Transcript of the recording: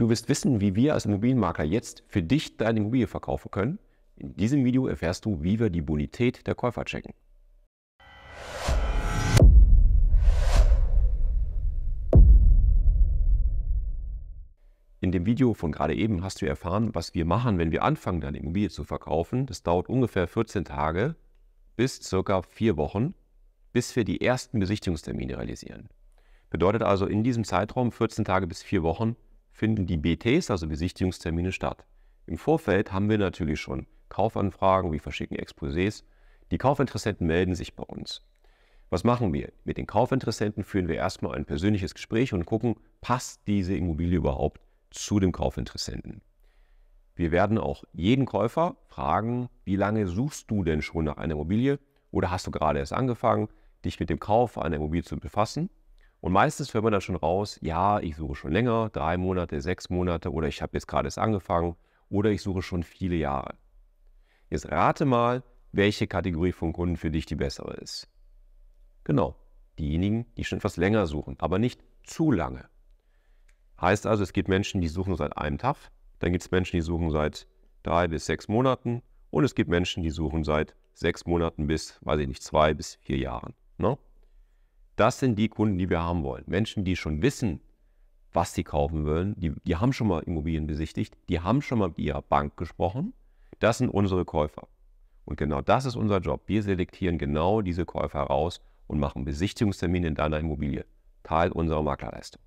Du wirst wissen, wie wir als Immobilienmakler jetzt für dich deine Immobilie verkaufen können. In diesem Video erfährst du, wie wir die Bonität der Käufer checken. In dem Video von gerade eben hast du erfahren, was wir machen, wenn wir anfangen, deine Immobilie zu verkaufen. Das dauert ungefähr 14 Tage bis circa vier Wochen, bis wir die ersten Besichtigungstermine realisieren. Bedeutet also, in diesem Zeitraum, 14 Tage bis vier Wochen, finden die BTs, also Besichtigungstermine, statt. Im Vorfeld haben wir natürlich schon Kaufanfragen, wir verschicken Exposés. Die Kaufinteressenten melden sich bei uns. Was machen wir? Mit den Kaufinteressenten führen wir erstmal ein persönliches Gespräch und gucken, passt diese Immobilie überhaupt zu dem Kaufinteressenten. Wir werden auch jeden Käufer fragen, wie lange suchst du denn schon nach einer Immobilie oder hast du gerade erst angefangen, dich mit dem Kauf einer Immobilie zu befassen? Und meistens hört man dann schon raus, ja, ich suche schon länger, drei Monate, sechs Monate oder ich habe jetzt gerade erst angefangen oder ich suche schon viele Jahre. Jetzt rate mal, welche Kategorie von Kunden für dich die bessere ist. Genau, diejenigen, die schon etwas länger suchen, aber nicht zu lange. Heißt also, es gibt Menschen, die suchen seit einem Tag, dann gibt es Menschen, die suchen seit drei bis sechs Monaten und es gibt Menschen, die suchen seit sechs Monaten bis, weiß ich nicht, zwei bis vier Jahren. Ne? Das sind die Kunden, die wir haben wollen. Menschen, die schon wissen, was sie kaufen wollen, die, die haben schon mal Immobilien besichtigt, die haben schon mal mit ihrer Bank gesprochen. Das sind unsere Käufer. Und genau das ist unser Job. Wir selektieren genau diese Käufer heraus und machen Besichtigungstermine in deiner Immobilie. Teil unserer Maklerleistung.